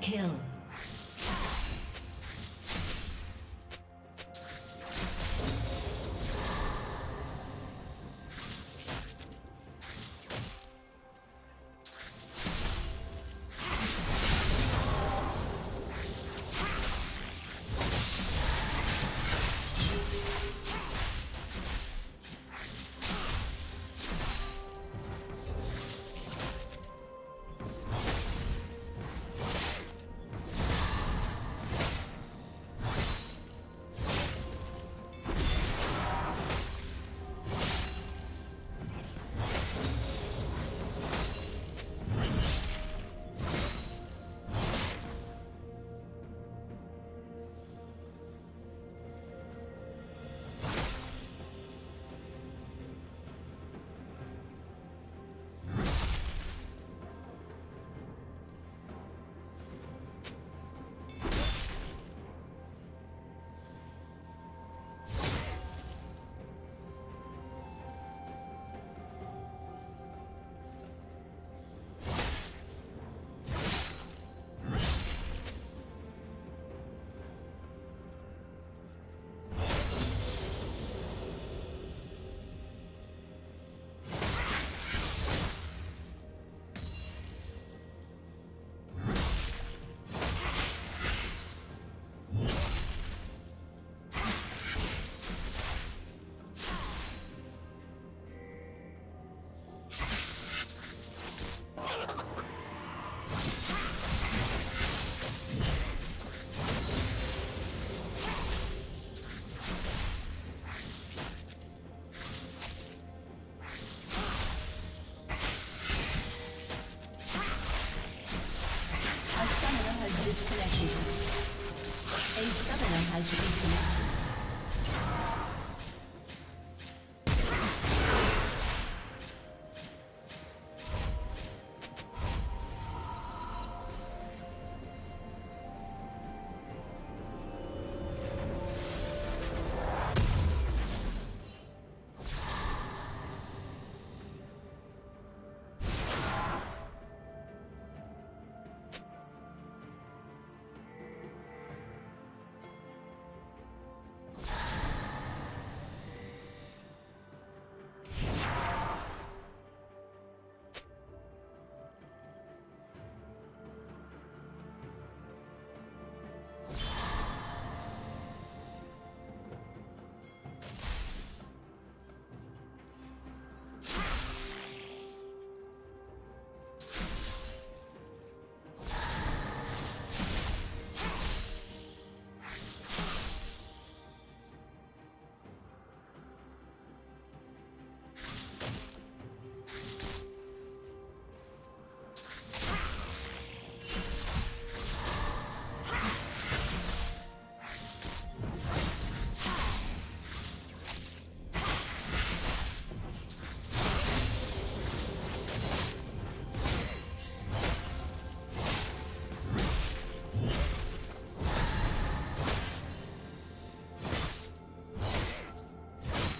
Kill.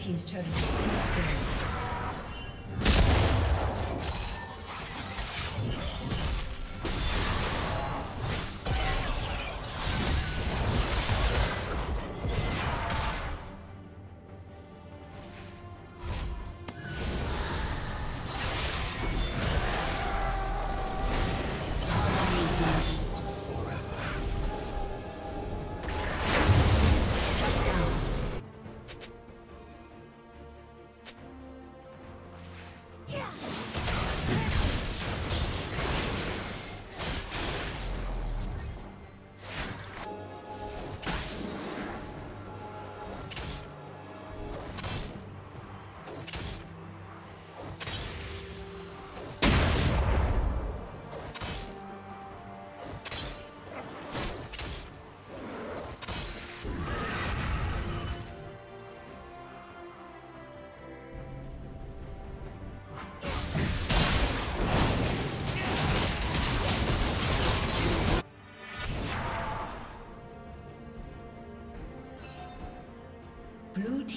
Team's turret has been.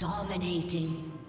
Dominating.